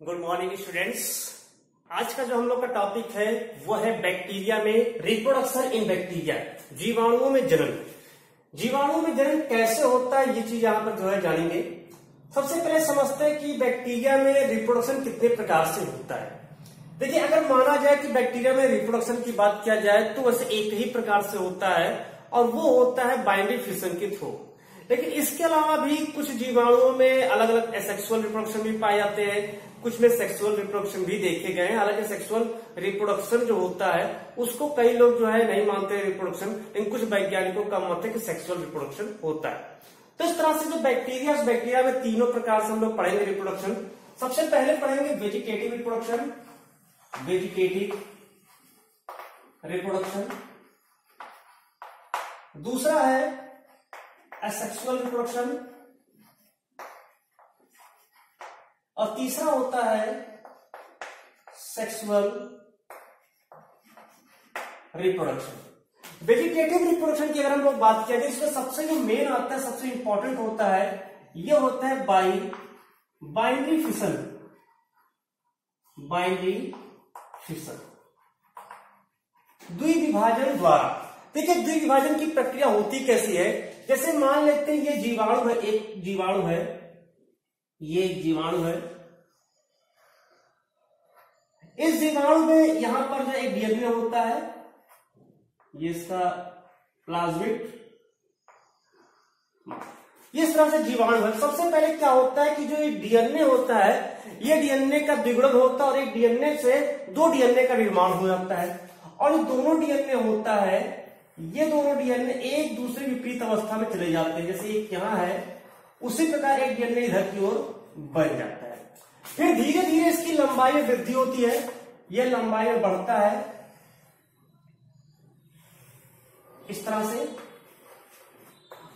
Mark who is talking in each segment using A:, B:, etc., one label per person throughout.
A: Good morning students आज का जो हम लोग का टॉपिक है, वो है बैक्टीरिया में रिप्रोडक्शन इन बैक्टीरिया जीवाणुओं में जनन जीवाणुओं में जनन कैसे होता है, ये चीज़ यहाँ पर जो है जानेंगे। सबसे पहले समझते हैं कि बैक्टीरिया में रिप्रोडक्शन कितने प्रकार से होता है। देखिए, अगर माना जाए कि बैक्टीरिया में रिप्रोडक्शन की बात किया जाए तो वैसे एक ही प्रकार से होता है, और वो होता है बाइंड्री फिशन के थ्रू। लेकिन इसके अलावा भी कुछ जीवाणुओं में अलग अलग एसेक्सुअल रिप्रोडक्शन भी पाए जाते हैं। कुछ में सेक्सुअल रिप्रोडक्शन भी देखे गए हैं। हालाँकि सेक्सुअल रिप्रोडक्शन जो होता है, उसको कई लोग जो है नहीं मानते रिप्रोडक्शन लेकिन कुछ वैज्ञानिकों का मत है कि सेक्सुअल रिप्रोडक्शन होता है। तो इस तरह से जो बैक्टीरिया बैक्टीरिया में तीनों प्रकार से हम लोग पढ़ेंगे रिप्रोडक्शन सबसे पहले पढ़ेंगे वेजिटेटिव रिप्रोडक्शन वेजिटेटिव रिप्रोडक्शन दूसरा है एसेक्सुअल रिप्रोडक्शन और तीसरा होता है सेक्सुअल रिप्रोडक्शन वेजिटेटिव रिप्रोडक्शन की अगर हम लोग बात करें तो इसमें सबसे जो मेन आता है, सबसे इंपॉर्टेंट होता है यह होता है बाई बाइंड्री फिशन बाइंड्री फिशन द्विविभाजन द्वारा। देखिए द्विविभाजन की प्रक्रिया होती कैसी है? जैसे मान लेते हैं ये जीवाणु है, एक जीवाणु है ये एक जीवाणु है। इस जीवाणु में यहाँ पर जो एक डीएनए होता है, ये इसका प्लाज्मिड इस तरह से जीवाणु है। सबसे पहले क्या होता है कि जो ये डीएनए होता है, ये डीएनए का विगुणन होता है और एक डीएनए से दो डीएनए का निर्माण हो जाता है। और ये दोनों डीएनए होता है, ये दोनों डीएनए एक दूसरे विपरीत अवस्था में चले जाते हैं। जैसे एक यहाँ है उसी प्रकार एक डीएनए इधर की ओर बढ़ जाता है। फिर धीरे धीरे इसकी लंबाई में वृद्धि होती है। यह लंबाई में बढ़ता है। इस तरह से।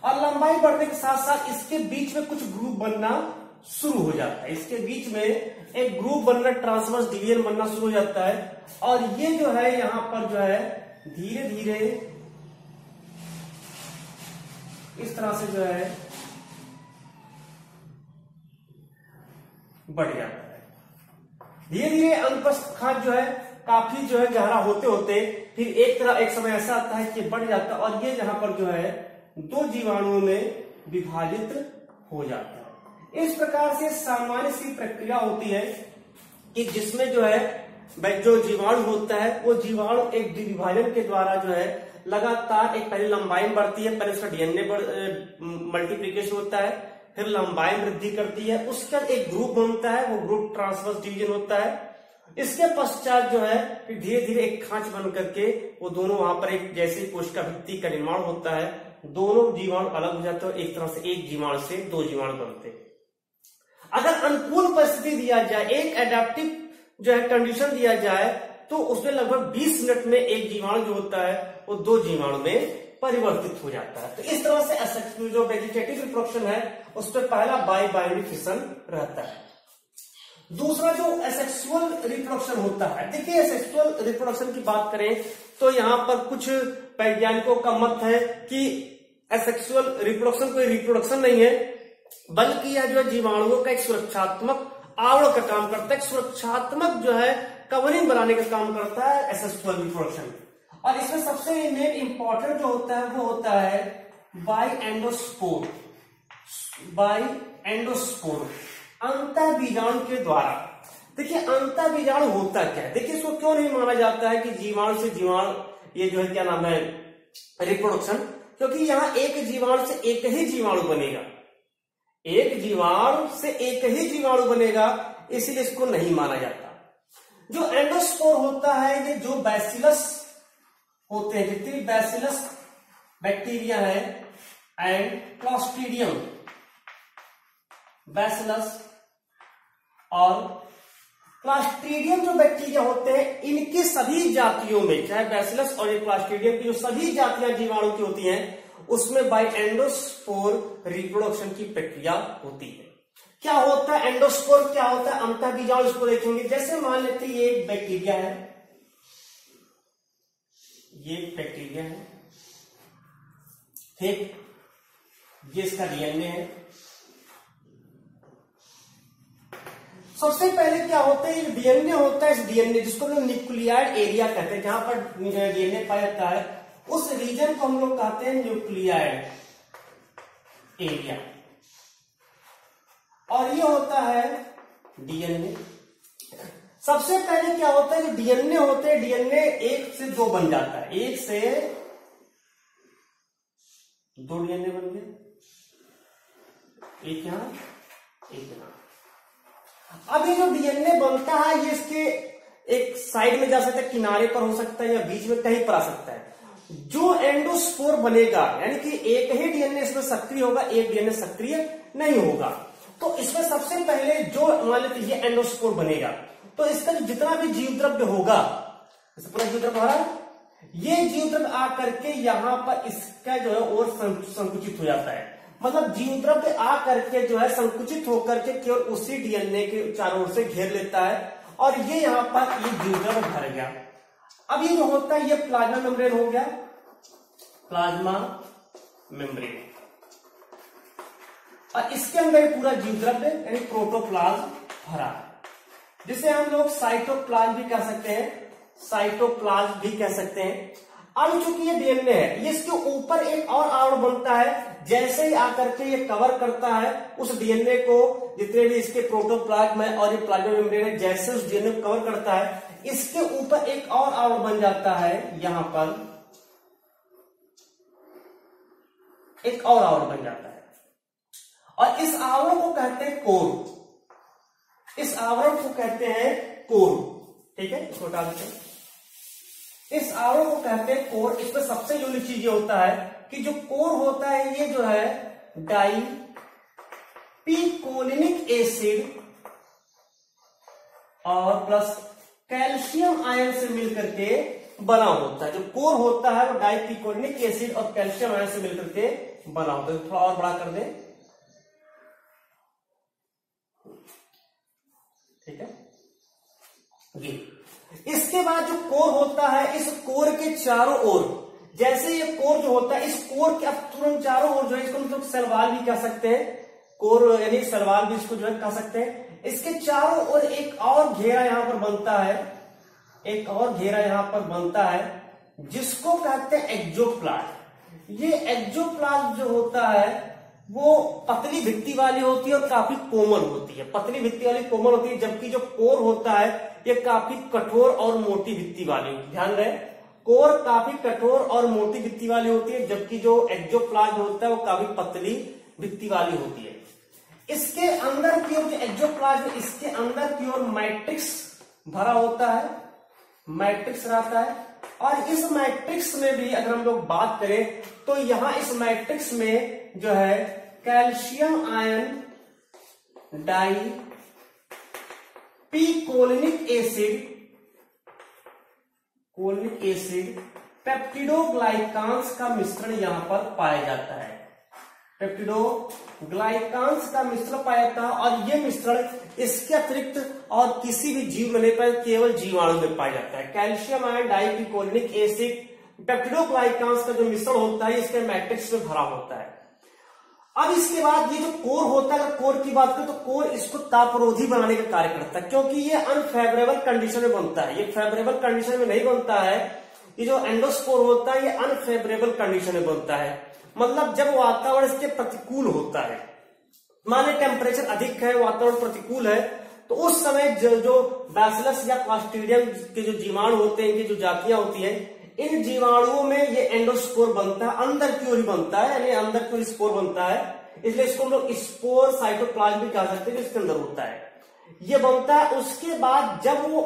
A: और लंबाई बढ़ने के साथ साथ इसके बीच में कुछ ग्रुप बनना शुरू हो जाता है। इसके बीच में एक ग्रुप बनना, ट्रांसवर्स डिवीज़न बनना शुरू हो जाता है। और ये जो है, यहाँ पर जो है धीरे धीरे इस तरह से जो है बढ़ जाता है धीरे धीरे अनुपस्थ खाद जो है, काफ़ी जो है गहरा होते होते फिर एक तरह एक समय ऐसा आता है कि बढ़ जाता है और ये जहाँ पर जो है, दो जीवाणुओं में विभाजित हो जाता है। इस प्रकार से सामान्य सी प्रक्रिया होती है कि जिसमें जो है जो जीवाणु होता है, वो जीवाणु एक विभाजन के द्वारा जो है, लगातार एक पहले लंबाई बढ़ती है पहले उसका डीएनए मल्टीप्लीकेशन होता है। फिर लंबाई वृद्धि करती है, उसका एक ग्रुप बनता है, वो ग्रुप ट्रांसफर्स डिवीज़न होता है। इसके पश्चात जो है, फिर धीरे धीरे एक खांच बन करके वो दोनों वहाँ पर एक जैसे कोशिका भित्ति का निर्माण होता है। दोनों जीवाणु अलग हो जाते हैं एक तरह से एक जीवाणु से दो जीवाणु बनते अगर अनुकूल परिस्थिति दिया जाए, एक एडेप्टिव जो है कंडीशन दिया जाए तो उसमें लगभग 20 मिनट में एक जीवाणु जो होता है, वो दो जीवाणु में परिवर्तित हो जाता है। तो इस तरह से जो वेजिटेटिव रिप्रोडक्शन है, उस पर पहला बाई बाइंड्री फिशन रहता है। दूसरा जो एसेक्सुअल रिप्रोडक्शन होता है, देखिए एसेक्सुअल रिप्रोडक्शन की बात करें तो यहाँ पर कुछ वैज्ञानिकों का मत है कि एसेक्सुअल रिप्रोडक्शन कोई रिप्रोडक्शन नहीं है, बल्कि यह जो जीवाणुओं का एक सुरक्षात्मक आवरण का काम करता है। सुरक्षात्मक जो है कवरिंग बनाने का काम करता है एसेक्सुअल रिप्रोडक्शन और इसमें सबसे मेन इंपॉर्टेंट जो होता है, वो होता है बाई एंडोस्पोर बाई एंडोस्पोर अंत बीजाणु के द्वारा। देखिए अंत बीजाणु होता क्या है? देखिए, इसको क्यों नहीं माना जाता है कि जीवाणु से जीवाणु, ये जो है, क्या नाम है रिप्रोडक्शन क्योंकि यहाँ एक जीवाणु से एक ही जीवाणु बनेगा। एक जीवाणु से एक ही जीवाणु बनेगा, इसलिए इसको नहीं माना जाता। जो एंडोस्पोर होता है, ये जो बैसिलस होते हैं, जितनी बैसिलस बैक्टीरिया है एंड क्लॉस्ट्रीडियम बैसिलस और क्लास्ट्रीडियम जो बैक्टीरिया होते हैं, इनकी सभी जातियों में, चाहे बैसिलस और ये क्लास्ट्रीडियम की जो सभी जातियाँ जीवाणु की होती हैं, उसमें बाई एंडोस्पोर रिप्रोडक्शन की प्रक्रिया होती है। क्या होता है? एंडोस्पोर क्या होता है? अंतर बीजाणु इसको देखेंगे। जैसे मान लेते ये एक बैक्टीरिया है। ये बैक्टीरिया है। ठीक? ये इसका डीएनए है। सबसे पहले क्या होता है डीएनए होता है इस डीएनए जिसको हम लोग न्यूक्लियाइड एरिया कहते हैं। जहाँ पर डीएनए पाया जाता है, उस रीजन को हम लोग कहते हैं न्यूक्लियाइड एरिया। और ये होता है डीएनए सबसे पहले क्या होता है जो डीएनए होते हैं, डीएनए एक से दो बन जाता है। एक से दो डीएनए बन गए। एक यहाँ एक यहाँ। अब ये जो डीएनए बनता है, ये इसके एक साइड में जा सकता है, किनारे पर हो सकता है या बीच में कहीं पर आ सकता है। जो एंडोस्पोर बनेगा, यानी कि एक ही डीएनए इसमें सक्रिय होगा, एक डीएनए सक्रिय नहीं होगा। तो इसमें सबसे पहले जो, मान लेते ये एंडोस्पोर बनेगा तो इसका जितना भी जीव द्रव्य होगा पूरा जीव द्रव्य भरा ये जीव द्रव्य आकर के यहाँ पर इसका जो है और संकुचित हो जाता है। मतलब जीव द्रव्य आ करके जो है संकुचित होकर के केवल उसी डीएनए के चारों ओर से घेर लेता है, और ये यहाँ पर ये जीव द्रव्य भर गया। अब ये जो होता है, ये प्लाज्मा मेम्ब्रेन हो गया। Plasma membrane. और इसके अंदर पूरा जीव द्रव्य यानी प्रोटोप्लाज्म, भरा। जिसे हम लोग साइटोप्लाज्म भी कह सकते हैं साइटोप्लाज्म भी कह सकते हैं। अब चूँकि ये डीएनए है इसके ऊपर एक और आवरण बनता है, जैसे ही आकर के ये कवर करता है, उस डीएनए को जितने भी इसके प्रोटोप्लाज्म है और ये प्लाज्मा मेम्ब्रेन है, जैसे उस डीएनए को कवर करता है, इसके ऊपर एक और आवरण बन जाता है यहाँ पर। एक और आवरण बन जाता है। और इस आवरण को कहते हैं कोर। इस आवरण को कहते हैं कोर। ठीक है? इसको डाल देते इस आवरण को कहते हैं कोर। इसमें सबसे यूनिक चीज़ ये होता है कि जो कोर होता है, ये जो है डाई पीकोलिनिक एसिड और प्लस कैल्शियम आयन से मिलकर के बना होता है। जो कोर होता है, वो डाइपिकोलिनिक एसिड और कैल्शियम आयन से मिलकर के बना होता है। थोड़ा और बड़ा कर दे ठीक है ये इसके बाद जो कोर होता है, इस कोर के चारों ओर, जैसे ये कोर जो होता है, इस कोर के अब तुरंत चारों ओर जो है, इसको हम लोग सलवार भी कह सकते हैं। कोर यानी सलवार भी इसको जो है कह सकते हैं। इसके चारों ओर एक और घेरा यहाँ पर बनता है। एक और घेरा यहाँ पर बनता है, जिसको कहते हैं एक्जोप्लास्ट ये एक्जोप्लास्ट जो होता है वो पतली भित्ति वाली होती है और काफ़ी कोमल होती है। पतली भित्ति वाली कोमल होती है, जबकि जो कोर होता है, ये काफ़ी कठोर और मोटी भित्ति वाली ध्यान रहे, कोर काफ़ी कठोर और मोटी भित्ति वाली होती है, जबकि जो एक्जोप्लाज्म होता है, वो काफ़ी पतली भित्ति वाली होती है। इसके अंदर की ओर जो एक्जोप्लाज्म इसके अंदर की ओर मैट्रिक्स भरा होता है, मैट्रिक्स रहता है। और इस मैट्रिक्स में भी अगर हम लोग बात करें तो यहाँ इस मैट्रिक्स में जो है calcium ion dipicolinic acid colinic acid peptidoglycans का मिश्रण यहाँ पर पाया जाता है। पेप्टिडोग्लाइकांस का मिश्रण पाया जाता है और यह मिश्रण इसके अतिरिक्त और किसी भी जीव में नहीं पाया केवल जीवाणु में पाया जाता है। Calcium ion di dipicolinic acid peptidoglycans का जो मिश्रण होता है, इसके मैट्रिक्स में भरा होता है। अब इसके बाद ये जो कोर होता है अगर कोर की बात करें तो कोर इसको तापरोधी बनाने का कार्य करता है क्योंकि ये अनफेवरेबल कंडीशन में बनता है। ये फेवरेबल कंडीशन में नहीं बनता है। ये जो एंडोस्पोर होता है ये अनफेवरेबल कंडीशन में बनता है। मतलब जब वातावरण इसके प्रतिकूल होता है माने टेम्परेचर अधिक है वातावरण प्रतिकूल है तो उस समय जो, बैसलस या क्लास्ट्रीडियम के जो जीवाणु होते हैं इनकी जो जातियाँ होती है इन जीवाणुओं में ये एंडोस्पोर बनता है, अंदर की ओर बनता है, यानी अंदर की ओर स्पोर बनता है। इसलिए इसको हम लोग स्पोर साइटोप्लाज्म भी कह सकते हैं इसके अंदर होता है। ये बनता है, उसके बाद जब वो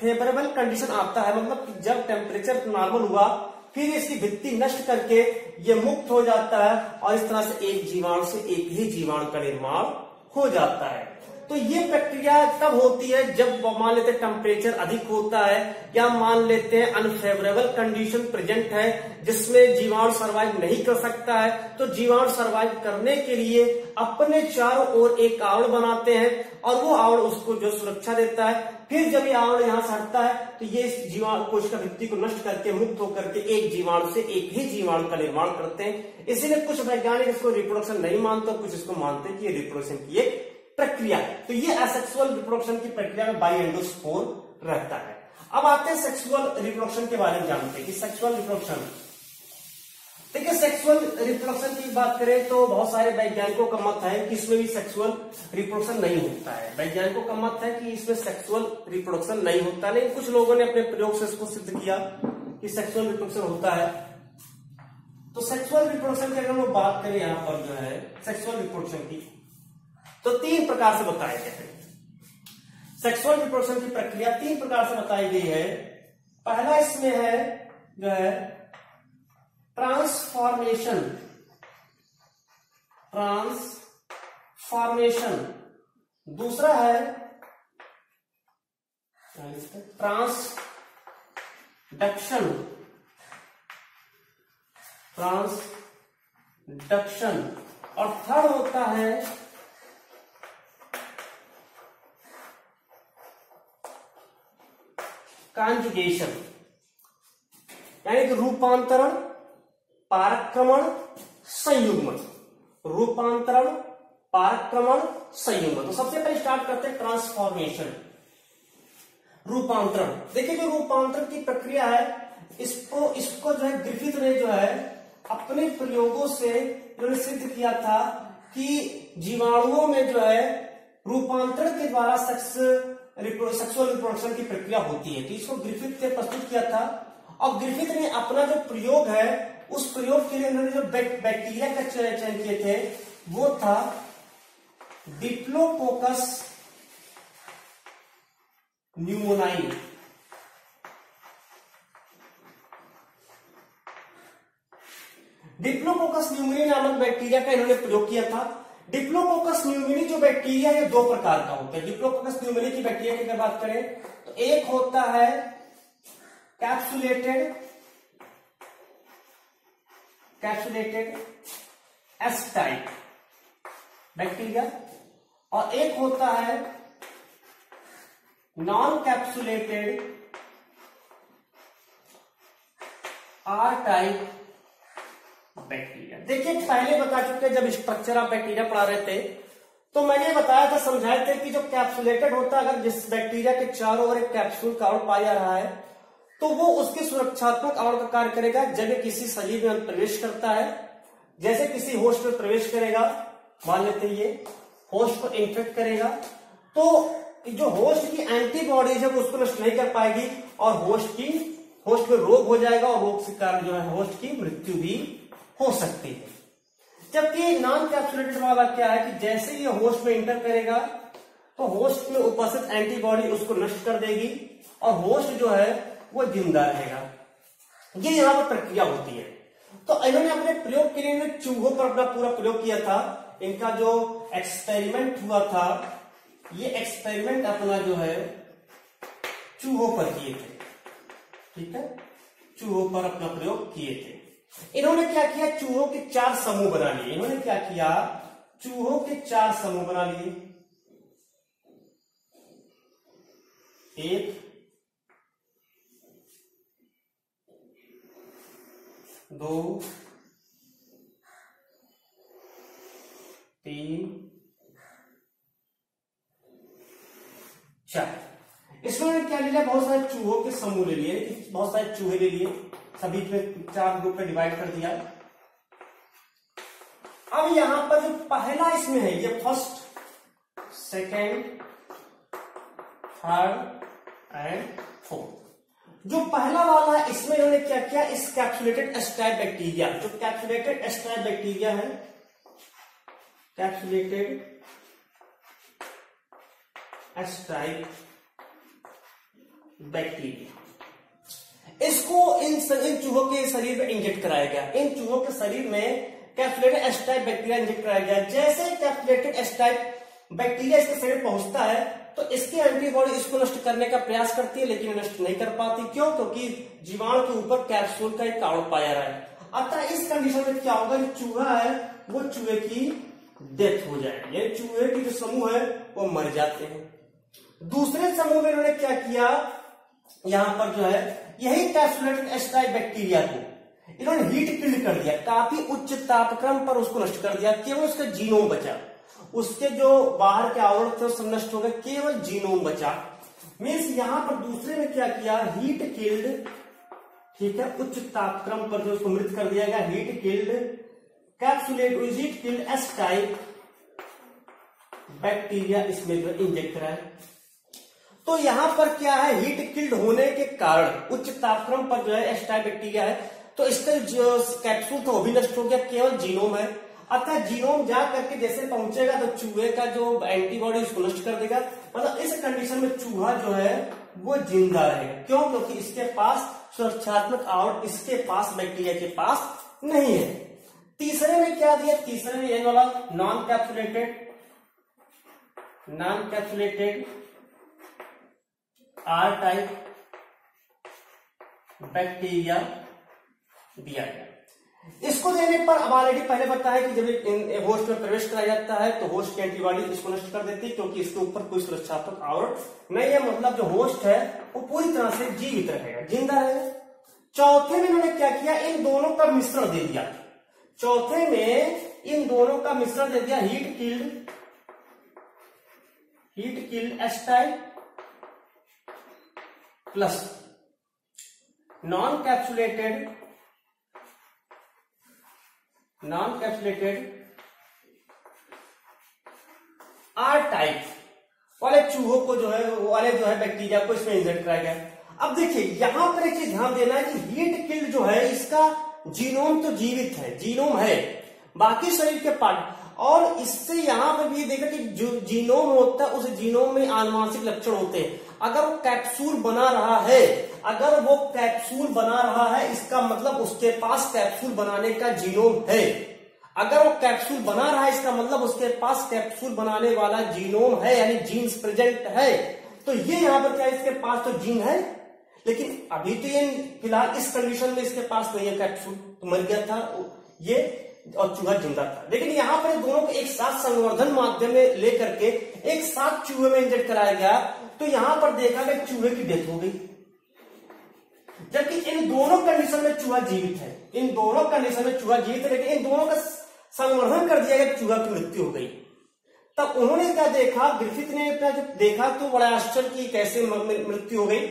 A: फेवरेबल कंडीशन आता है मतलब जब टेम्परेचर नॉर्मल हुआ, फिर इसकी भित्ति नष्ट करके ये मुक्त हो जाता है, और इस तरह से एक जीवाणु से एक ही जीवाणु का निर्माण हो जाता है। तो ये प्रक्रिया तब होती है जब मान लेते हैं टेम्परेचर अधिक होता है, या मान लेते हैं अनफेवरेबल कंडीशन प्रेजेंट है, जिसमें जीवाणु सर्वाइव नहीं कर सकता है तो जीवाणु सर्वाइव करने के लिए अपने चारों ओर एक आवड़ बनाते हैं और वो आवड़ उसको जो सुरक्षा देता है, फिर जब ये आवड़ यहाँ से हटता है तो ये जीवाणु कोशिका भित्ति को नष्ट करके, मुक्त होकर के एक जीवाणु से एक ही जीवाणु का निर्माण करते हैं। इसीलिए कुछ वैज्ञानिक इसको रिप्रोडक्शन नहीं मानते कुछ इसको मानते हैं कि ये रिप्रोडक्शन की एक प्रक्रिया। तो ये असेक्सुअल रिप्रोडक्शन की प्रक्रिया में बाई एंडोस्पोर रहता है। अब आते हैं सेक्सुअल रिप्रोडक्शन के बारे में जानते हैं कि सेक्सुअल रिप्रोडक्शन देखिए सेक्सुअल रिप्रोडक्शन की बात करें तो बहुत सारे वैज्ञानिकों का मत है कि इसमें भी सेक्सुअल रिप्रोडक्शन नहीं होता है। वैज्ञानिकों का मत है कि इसमें सेक्सुअल रिप्रोडक्शन नहीं होता। लेकिन कुछ लोगों ने अपने प्रयोग से इसको सिद्ध किया कि सेक्सुअल रिप्रोडक्शन होता है। तो सेक्सुअल रिप्रोडक्शन की अगर हम बात करें यहाँ पर जो है सेक्सुअल रिप्रोडक्शन की तो तीन प्रकार से बताए गए है। सेक्सुअल रिप्रोडक्शन की प्रक्रिया तीन प्रकार से बताई गई है। पहला इसमें है, जो है ट्रांसफॉर्मेशन ट्रांसफॉर्मेशन दूसरा है ट्रांसडक्शन ट्रांसडक्शन और थर्ड होता है कॉन्जुगेशन यानी कि रूपांतरण, पारक्रमण संयुग्मन रूपांतरण, पारक्रमण संयुग्मन तो सबसे पहले स्टार्ट करते हैं ट्रांसफॉर्मेशन रूपांतरण। देखिए जो रूपांतरण की प्रक्रिया है, इसको इसको जो है ग्रिफिथ ने जो है अपने प्रयोगों से सिद्ध किया था कि जीवाणुओं में जो है रूपांतरण के द्वारा सेक्स सेक्सुअल रिप्रोडक्शन की प्रक्रिया होती है। तो इसको ग्रिफिथ ने प्रस्तुत किया था। और ग्रिफिथ ने अपना जो प्रयोग है, उस प्रयोग के लिए उन्होंने जो बैक्टीरिया का चयन किए थे, वो था डिप्लोकोकस न्यूमोनाइन डिप्लोकोकस न्यूमोनी नामक बैक्टीरिया का इन्होंने प्रयोग किया था। डिप्लोकोकस न्यूमिनी जो बैक्टीरिया ये दो प्रकार का होता है। डिप्लोकोकस न्यूमिनी की बैक्टीरिया की अगर बात करें तो एक होता है capsulated capsulated S type bacteria और एक होता है non capsulated R type bacteria देखिए पहले बता चुके जब स्ट्रक्चर ऑफ़ बैक्टीरिया पढ़ा रहे थे तो मैंने बताया था समझाए थे कि जो कैप्सुलेटेड होता है, अगर जिस बैक्टीरिया के चारों ओर एक कैप्सूल का पाया रहा है तो वो उसके सुरक्षात्मक आवरण का कार्य करेगा, जब किसी शरीर में प्रवेश करता है। जैसे किसी होस्ट में प्रवेश करेगा, मान लेते ये होस्ट को इन्फेक्ट करेगा तो जो होस्ट की एंटीबॉडीज है वो उसको नष्ट नहीं कर पाएगी, और होस्ट की होस्ट में रोग हो जाएगा, और रोग के कारण जो है होस्ट की मृत्यु भी हो सकती है। जबकि नॉन कैप्सुलेटेड वाला क्या है कि जैसे ही होस्ट में इंटर करेगा तो होस्ट में उपस्थित एंटीबॉडी उसको नष्ट कर देगी और होस्ट जो है, वो ज़िंदा रहेगा। ये यहाँ पर प्रक्रिया होती है। तो इन्होंने अपने प्रयोग के लिए चूहों पर अपना पूरा प्रयोग किया था। इनका जो एक्सपेरिमेंट हुआ था, ये एक्सपेरिमेंट अपना जो है, चूहों पर किए थे। ठीक है? चूहों पर अपना प्रयोग किए थे। इन्होंने क्या किया? चूहों के चार समूह बना लिए। इन्होंने क्या किया? चूहों के चार समूह बना लिए। एक, दो, तीन, चार। इसमें क्या ले लिया? बहुत सारे चूहों के समूह ले लिए। बहुत सारे चूहे ले लिए। सभी में चार ग्रुप में डिवाइड कर दिया। अब यहाँ पर जो पहला इसमें है, ये first second third and fourth जो पहला वाला इसमें इन्होंने क्या किया? इस कैप्सुलेटेड एस्टाइब बैक्टीरिया जो कैप्सुलेटेड एस्टाइब बैक्टीरिया है कैप्सुलेटेड एस्टाइब बैक्टीरिया इसको इन इन चूहों के शरीर में इंजेक्ट कराया गया। इन चूहों के शरीर में कैप्सुलेटेड एस्टाइप बैक्टीरिया इंजेक्ट कराया गया। जैसे कैप्सुलेटेड एस्टाइप बैक्टीरिया इसके शरीर पहुँचता है तो इसकी एंटीबॉडी इसको नष्ट करने का प्रयास करती है, लेकिन नष्ट नहीं कर पाती। क्यों? क्योंकि जीवाणु के ऊपर कैप्सूल का एक कावड़ पाया रहा है। अतः इस कंडीशन में क्या होगा? चूहा है, वो चूहे की डेथ हो जाए ये चूहे की जो समूह है, वो मर जाते हैं। दूसरे समूह में इन्होंने क्या किया? यहाँ पर जो है, यही कैप्सुलेटेड एस्टाइल बैक्टीरिया को। इन्होंने हीट किल्ड कर दिया, काफ़ी उच्च तापक्रम पर उसको नष्ट कर दिया, केवल उसका जीनोम बचा। उसके जो बाहर के आवरण थे सब नष्ट हो गए, केवल जीनोम बचा। मीन्स यहाँ पर दूसरे ने क्या किया? हीट किल्ड ठीक है, उच्च तापक्रम पर जो उसको मृत कर दिया गया heat killed capsulate heat killed S type bacteria इसमें जो इंजेक्ट करा है तो यहाँ पर क्या है? हीट किल्ड होने के कारण उच्च तापक्रम पर जो है एस बैक्टीरिया है। तो इसका जो कैप्सूल था वो भी नष्ट हो गया, केवल जीनोम है। अतः जीनोम जा करके जैसे पहुंचेगा तो चूहे का जो एंटीबॉडी उसको नष्ट कर देगा। मतलब इस कंडीशन में चूहा जो है, वो ज़िंदा रहेगा। क्यों? क्योंकि इसके पास सुरक्षात्मक आवरण इसके पास बैक्टीरिया के पास नहीं है। तीसरे में क्या दिया? तीसरे में ये वाला non capsulated non capsulated R type bacteria दिया गया इसको देने पर अब ऑलरेडी पहले बताया कि जब होस्ट में प्रवेश कराया जाता है तो होस्ट की एंटीबॉडी इसको नष्ट कर देती है, क्योंकि इसके ऊपर कोई सुरक्षात्मक आवरण नहीं है। मतलब जो होस्ट है, वो पूरी तरह से जीवित रहेगा। ज़िंदा रहेगा। चौथे में इन्होंने क्या किया? इन दोनों का मिश्रण दे दिया। चौथे में इन दोनों का मिश्रण दे दिया। Heat killed heat killed S type plus non capsulated non capsulated R type वाले चूहों को जो है, वाले जो है बैक्टीरिया को इसमें इंजेक्ट कराया गया। अब देखिए, यहाँ पर एक चीज़ ध्यान देना है कि हीट किल्ड जो है, इसका जीनोम तो जीवित है जीनोम है, बाकी शरीर के पार्ट और इससे यहाँ पर भी देखा कि जो जीनोम होता है, उस जीनोम में आनुवांशिक लक्षण होते हैं। अगर वो कैप्सूल बना रहा है, अगर वो कैप्सूल बना रहा है, इसका मतलब उसके पास कैप्सूल बनाने का जीनोम है। अगर वो कैप्सूल बना रहा है, इसका मतलब उसके पास कैप्सूल बनाने वाला जीनोम है, यानी जीन्स प्रेजेंट है। तो ये यहाँ पर क्या इसके पास तो जीन है, लेकिन अभी तो ये फ़िलहाल इस कंडीशन में इसके पास नहीं है कैप्सूल तो मर गया था ये और चूहा ज़िंदा था। लेकिन यहाँ पर दोनों को एक साथ संवर्धन माध्यम में लेकर के एक साथ चूहे में इंजेक्ट कराया गया। तो यहाँ पर देखा गया चूहे की डेथ हो गई। जबकि इन दोनों कंडीशन में चूहा जीवित है। इन दोनों कंडीशन में चूहा जीवित है, लेकिन इन दोनों का संवर्धन कर दिया गया चूहा की मृत्यु हो गई। तब उन्होंने क्या देखा? ग्रिफिथ ने क्या जब देखा तो बड़ा आश्चर्य की कैसे मृत्यु हो गई।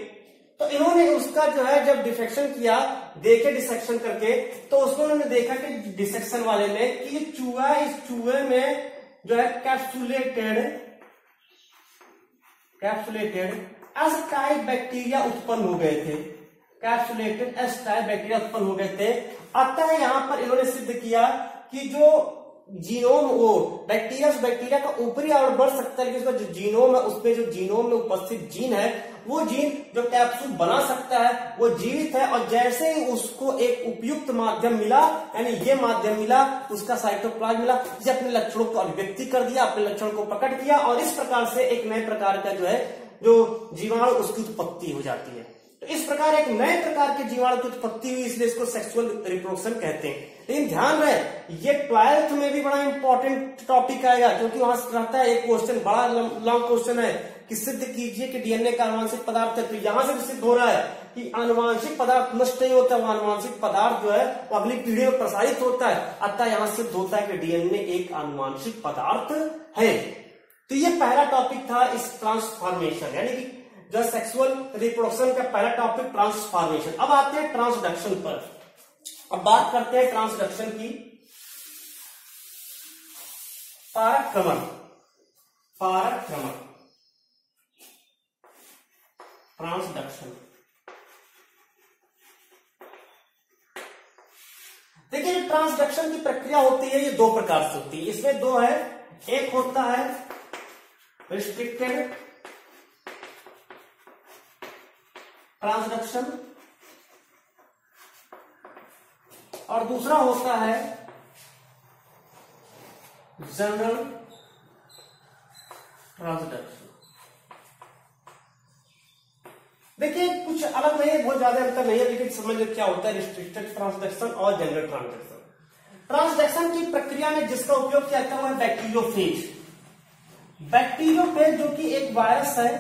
A: तो इन्होंने उसका जो है, जब डिफेक्शन किया, देखे डिसेक्शन करके तो उसको उन्होंने देखा कि डिसेक्शन वाले में कि चूहा इस चूहे में जो है capsulated capsulated S type bacteria उत्पन्न हो गए थे। कैप्सुलेटेड एस टाइप बैक्टीरिया उत्पन्न हो गए थे। अतः यहाँ पर इन्होंने सिद्ध किया कि जो जीनोम वो, बैक्टीरिया बैक्टीरिया का ऊपरी आवरण बढ़ सकता है उसका जो जीनोम है, उसमें जो जीनोम में उपस्थित जीन है, वो जीन जो कैप्सूल बना सकता है, वो जीवित है, और जैसे ही उसको एक उपयुक्त माध्यम मिला, यानी ये माध्यम मिला, उसका साइटोप्लाज्म मिला जिसे अपने लक्षणों को अभिव्यक्ति कर दिया, अपने लक्षण को प्रकट किया, और इस प्रकार से एक नए प्रकार का जो है, जो जीवाणु उसकी उत्पत्ति हो जाती है। तो इस प्रकार एक नए प्रकार के जीवाणु की उत्पत्ति हुई, इसलिए इसको सेक्सुअल रिप्रोडक्शन कहते हैं। लेकिन ध्यान रहे, ये ट्वेल्थ में भी बड़ा इंपॉर्टेंट टॉपिक आएगा, क्योंकि वहाँ रहता है एक क्वेश्चन बड़ा लॉन्ग क्वेश्चन है कि सिद्ध कीजिए कि डीएनए का अनुवांशिक पदार्थ है तो यहाँ से सिद्ध हो रहा है कि अनुवांशिक पदार्थ नष्ट नहीं होता वो अनुवांशिक पदार्थ जो है, वो अगली पीढ़ी में प्रसारित होता है, अतः यहाँ सिद्ध होता है कि डीएनए एक अनुवांशिक पदार्थ है। तो ये पहला टॉपिक था इस ट्रांसफॉर्मेशन यानी कि जो सेक्सुअल रिप्रोडक्शन का पहला टॉपिक ट्रांसफॉर्मेशन अब आते हैं ट्रांसडक्शन पर। अब बात करते हैं ट्रांसडक्शन की। पारक्रमण। पारक्रमण। ट्रांसडक्शन देखिए ट्रांसडक्शन की प्रक्रिया होती है, ये दो प्रकार से होती है। इसमें दो है। एक होता है रिस्ट्रिक्टेड ट्रांसडक्शन और दूसरा होता है जनरल ट्रांसडक्शन देखिए, कुछ अलग नहीं है, बहुत ज़्यादा अंतर नहीं है, लेकिन समझ क्या होता है रिस्ट्रिक्टेड ट्रांसडक्शन और जनरल ट्रांसडक्शन ट्रांसडक्शन की प्रक्रिया में जिसका उपयोग किया जाता है वह बैक्टीरियोफेज बैक्टीरियोफेज जो कि एक वायरस है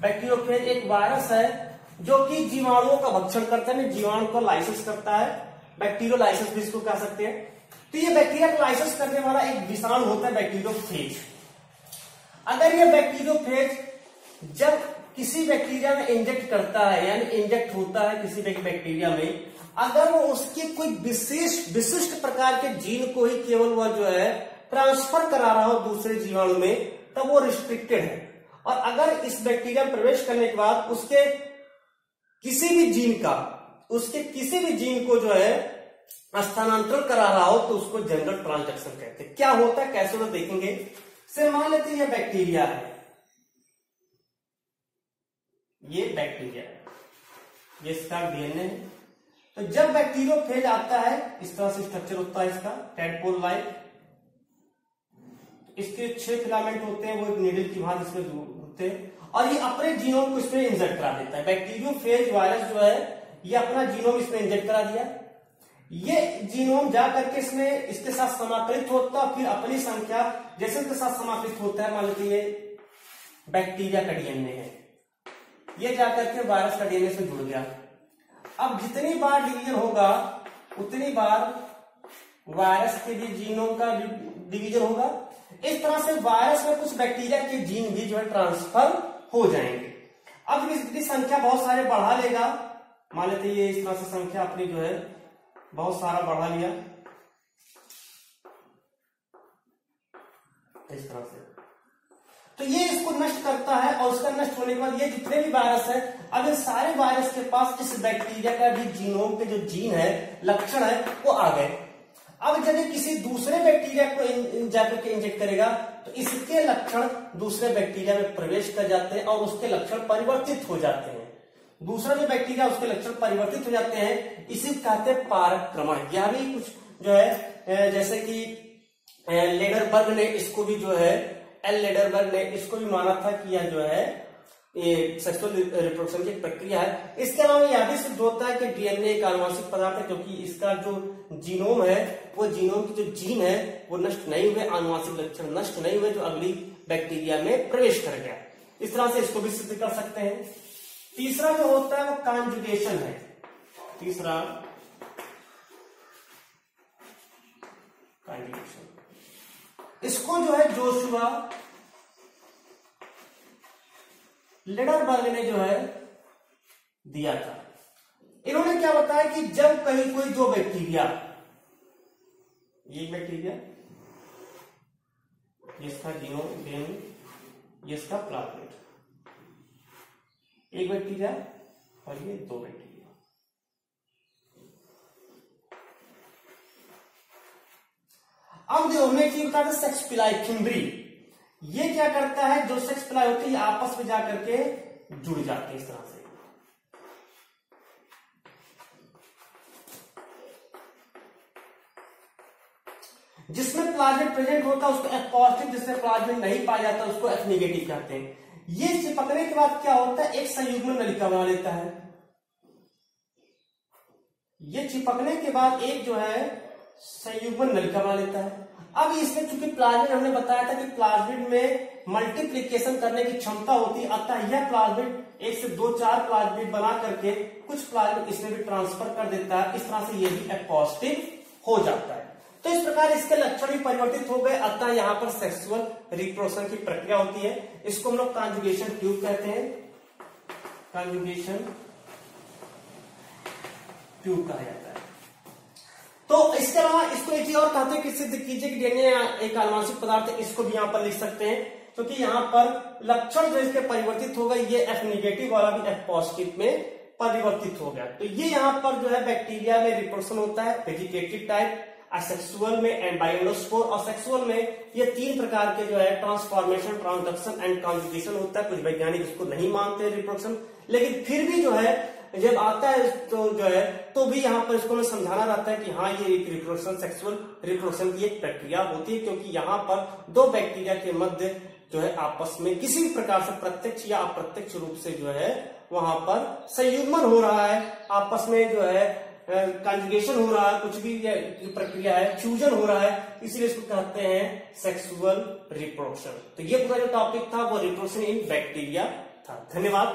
A: बैक्टीरियोफेज एक वायरस है, जो कि जीवाणुओं का भक्षण करता है जीवाणु को लाइसेंस करता है बैक्टीरियो भी इसको कह सकते हैं। तो ये बैक्टीरिया को लाइसेंस करने वाला एक विषाणु होता है बैक्टीरियोफेज। अगर ये बैक्टीरियोफेज जब किसी बैक्टीरिया में इंजेक्ट करता है, यानी इंजेक्ट होता है किसी बैक्टीरिया में, अगर वो उसके कोई विशेष विशिष्ट प्रकार के जीन को ही केवल वह जो है ट्रांसफ़र करा रहा हो दूसरे जीवाणु में, तब वो रिस्ट्रिक्टेड है। और अगर इस बैक्टीरिया में प्रवेश करने के बाद उसके किसी भी जीन का उसके किसी भी जीन को जो है स्थानांतरण करा रहा हो तो उसको जनरल ट्रांजेक्शन कहते हैं। क्या होता है? कैसे तो देखेंगे? से मान लेते हैं यह बैक्टीरिया है। ये बैक्टीरिया है। ये इसका डीएनए है। तो जब बैक्टीरियो फ़ेज़ आता है, इस तरह से स्ट्रक्चर होता है इसका टेडपोल लाइक इसके छह फिलामेंट होते हैं, वो एक नीडल की भांति इसमें होते हैं। और ये अपने जीनोम को इसमें इंजेक्ट करा देता है। बैक्टीरियो फ़ेज़ वायरस जो है ये अपना जीनोम इसमें इंजेक्ट करा दिया। ये जीनोम जा करके इसमें इसके साथ समाकलित होता है फिर अपनी संख्या जैसे इसके साथ समाकलित होता है, मान लीजिए बैक्टीरिया का डीएनए है। ये जाकर के वायरस का डीएनए से जुड़ गया। अब जितनी बार डिवीज़न होगा, उतनी बार वायरस के भी जीनोम का डिवीज़न होगा। इस तरह से वायरस में कुछ बैक्टीरिया के जीन भी जो है ट्रांसफ़र हो जाएँगे। अब इसकी संख्या बहुत सारे बढ़ा लेगा। मान लेते ये इस तरह से संख्या अपनी जो है, बहुत सारा बढ़ा लिया। इस तरह से। तो ये इसको नष्ट करता है और उसका नष्ट होने के बाद ये जितने भी वायरस है इन सारे वायरस के पास इस बैक्टीरिया का भी जीनोम के जो जीन है, लक्षण है, वो आ गए। अब यदि किसी दूसरे बैक्टीरिया को जाकर के इंजेक्ट करेगा तो इसके लक्षण दूसरे बैक्टीरिया में प्रवेश कर जाते हैं और उसके लक्षण परिवर्तित हो जाते हैं। दूसरा जो बैक्टीरिया उसके लक्षण परिवर्तित हो जाते हैं। इसी कहते हैं पारक्रमण। यह भी कुछ जो है जैसे कि लेडरबर्ग ने इसको भी जो है, एल लेडरबर्ग ने इसको भी माना था कि यह जो है सेक्सुअल रिप्रोडक्शन की प्रक्रिया है। इसके अलावा यह भी सिद्ध होता है कि डीएनए एक आनुवांशिक पदार्थ है क्योंकि इसका जो जीनोम है, वो जीनोम की जो जीन है, वो नष्ट नहीं हुए, आनुवांशिक लक्षण नष्ट नहीं हुए, जो अगली बैक्टीरिया में प्रवेश कर गया। इस तरह से इसको भी सिद्ध कर सकते हैं। तीसरा जो होता है वो कॉन्जुगेशन है। तीसरा कॉन्जुगेशन इसको जो है जोशुआ लेडरबर्ग ने जो है दिया था। इन्होंने क्या बताया कि जब कहीं कोई दो बैक्टीरिया ये बैक्टीरिया इसका जीनो ये इसका प्लाटलेट एक बैक्टीरिया और ये दो बैक्टीरिया अब जो हमने की बता सेक्स पिलाई खिम्बरी ये क्या करता है? जो सेक्स पिलाई होती है आपस में जाकर के जुड़ जाते हैं इस तरह से। जिसमें प्लाज्मिड प्रेजेंट होता है, उसको एफ़ पॉजिटिव जिसमें प्लाज्मिड नहीं पाया जाता, उसको एफ़ नेगेटिव कहते हैं। ये चिपकने के बाद क्या होता है? एक संयुग्म नलिका बना लेता है। ये चिपकने के बाद एक जो है संयुग्मन नलिका बना लेता है। अब इसमें चूँकि प्लाज्मिड हमने बताया था कि प्लाज्मिड में मल्टीप्लीकेशन करने की क्षमता होती है, अतः यह प्लाज्मिड एक से दो चार प्लाज्मिड बना करके कुछ प्लाज्मिड इसमें भी ट्रांसफ़र कर देता है। इस तरह से यह भी पॉजिटिव हो जाता है। तो इस प्रकार इसके लक्षण भी परिवर्तित हो गए, अतः यहाँ पर सेक्सुअल रिप्रोडक्शन की प्रक्रिया होती है। इसको हम लोग कॉन्जुगेशन ट्यूब कहते हैं। कॉन्जुगेशन ट्यूब कहा जाता है। तो इसके अलावा इसको एक चीज़ और कहते हैं कि सिद्ध कीजिए कि डीएनए एक आनुवांशिक पदार्थ है इसको भी यहाँ पर लिख सकते हैं, क्योंकि तो यहाँ पर लक्षण जो इसके परिवर्तित हो गए, ये एफ़ निगेटिव वाला भी एफ़ पॉजिटिव में परिवर्तित हो गया। तो ये यहाँ पर जो है बैक्टीरिया में रिप्रोडक्शन होता है वेजिटेटिव टाइप असेक्सुअल में एंड बायोलोस्पोर और सेक्सुअल में ये तीन प्रकार के जो है ट्रांसफॉर्मेशन ट्रांसडक्शन एंड कॉन्जुगेशन होता है। कुछ वैज्ञानिक इसको नहीं मानते रिप्रोडक्शन लेकिन फिर भी जो है, जब आता है तो जो है तो भी यहाँ पर इसको समझाना रहता है कि हाँ ये एक रिप्रोडक्शन सेक्सुअल रिप्रोडक्शन की एक प्रक्रिया होती है, क्योंकि यहाँ पर दो बैक्टीरिया के मध्य जो है आपस में किसी प्रकार से प्रत्यक्ष या अप्रत्यक्ष रूप से जो है, वहाँ पर संयुग्मन हो रहा है। आपस में जो है कॉन्जुगेशन हो रहा है, कुछ भी ये प्रक्रिया है फ्यूजन हो रहा है, इसलिए इसको कहते हैं सेक्सुअल रिप्रोडक्शन तो ये पूरा जो टॉपिक था, वो रिप्रोडक्शन इन बैक्टीरिया था. धन्यवाद.